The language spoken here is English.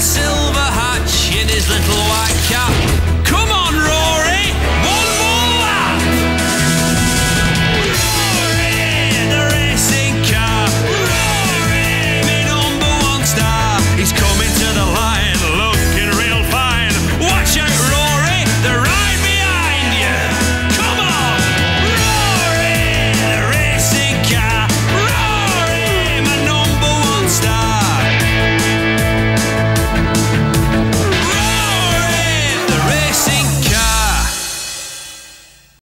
listen